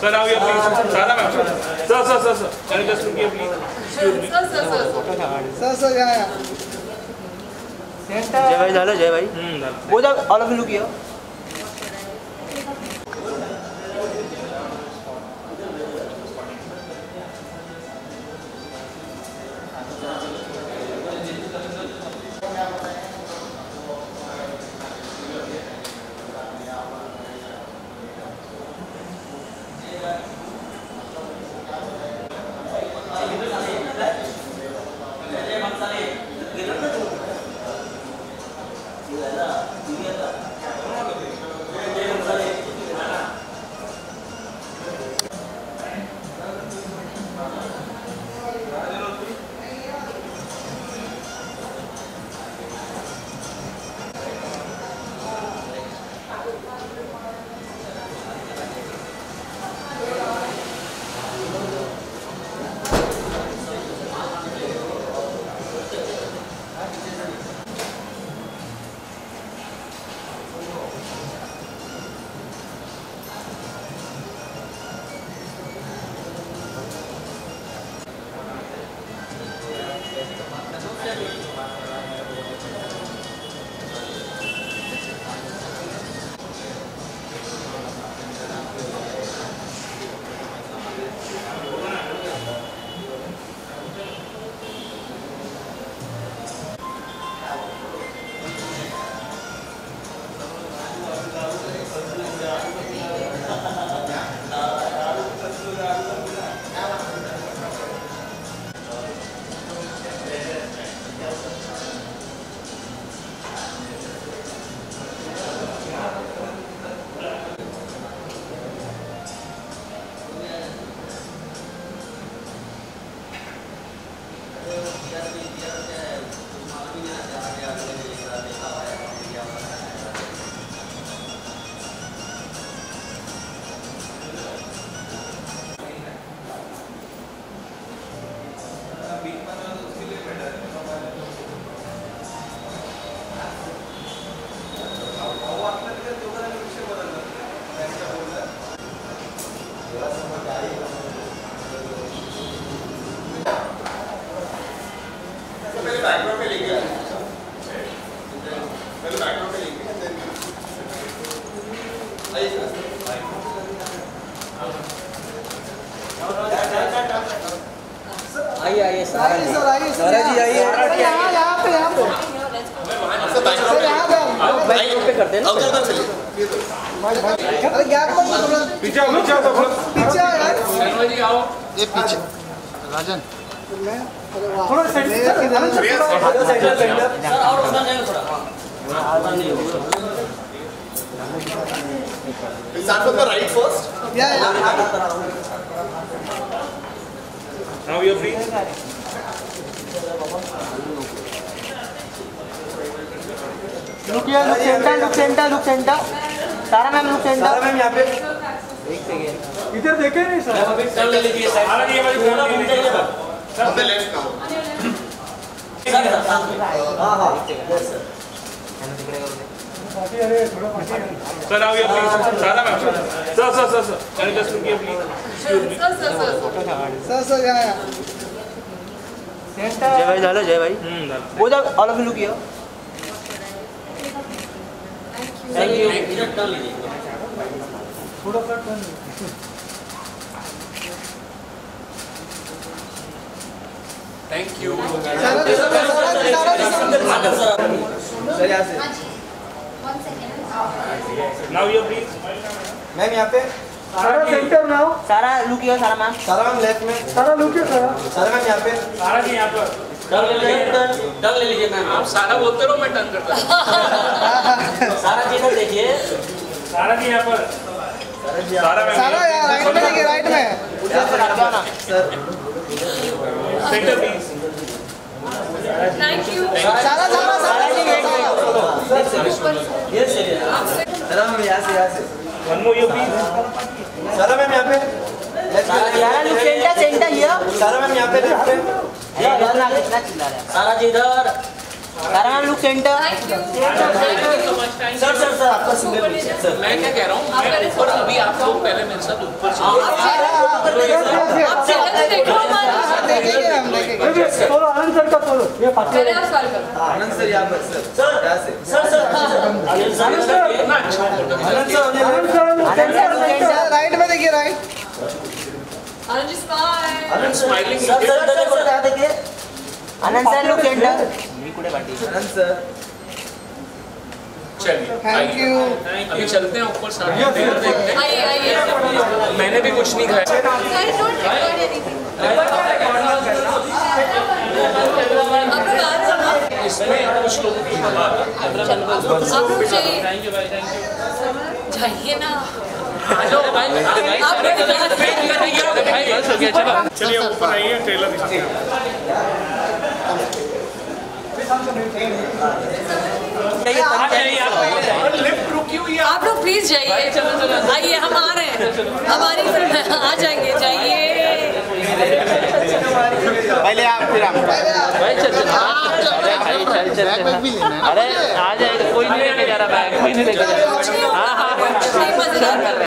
Sir आओ यार please Sara ma'am. Sir sir sir sir चलिए दस रुपये please sir sir sir sir sir. Sir जय भाई जय भाई। हम्म, वो जब अलग लुकिया। आइए आइए सारा आइए सर आइए। सर जी आइए। यहाँ यहाँ पे यहाँ पे। भाई पे करते हैं ना भाई भाई अरे गैप मत थोड़ा। पीछे आओ, पीछे आओ पीछे आओ यार। ये पीछे। राजन। मैं अरे वाह थोड़ा साइड से start with the right first या या। Now you're free. Look here look centre look centre look centre Sara ma'am look centre Sara ma'am यहाँ पे एक सेकंड इधर देखे नहीं सर Sara जी, हमारी फ़ोन नहीं लीजिए। on the left now हाँ हाँ yes sir Sir, now here please. Sara ma'am. Sir, sir, sir, sir. Can you just look here please? Excuse me. Sir sir या या जय भाई झालं जय भाई Hmm, done. Both all of you look here thank you Sara ji Sara जी सारा जी sir यहाँ से Now here please. मैम यहाँ पे सारा सेंटर में आओ Sara look here Sara ma'am Sara ma'am left में सारा लुक है सारा सारा मैम यहाँ पे Sara जी यहाँ पर. डग ले लीजिए मैम आप सारा बोलते रहो मैं टर्न करता सारा जी इधर देखिए सारा जी यहाँ पर. सारा. यार राइट में देखिए राइट में उधर से हट जाओ ना Center please. Thank you. सारा सारा सारा जी वेट सारा ये सारा मैम यहाँ से यहाँ से One more here please. Sara ma'am यहाँ पे सारा सारा सेंटर सेंटर सारा मैम यहाँ पे लेफ़्ट पे है सारा जी इधर Sara ma'am look centre sir sir sir आपका सिंगल सर मैं क्या कह रहा हूँ आप ऊपर अभी आप लोग पहले मेरे साथ ऊपर चलो आनंद सर का सोलो ये करो आनंद सर यहाँ पर सर सर सर सर अच्छा Anand sir Anand sir look centre right में देखिए right ji smile smiling sir sir sir sir. यहाँ देखिए। Anand sir look centre Anand sir. चलिए थैंक यू अभी चलते हैं ऊपर देखते आइए आइए हैं मैंने भी कुछ नहीं खाया। हो? इसमें कुछ लोगों की चाहिए जाइए ना। चलिए ऊपर आइए ट्रेलर दिखाते हैं लिफ्ट रुकी हुई है आप लोग प्लीज़ जाइए। आइए हम आ रहे हैं। हमारी फ़िल्म आ जाएँगे जाइए। पहले आप फिर आप। अरे आ जाए कोई नहीं मज़ेदार कर रहे। हैं।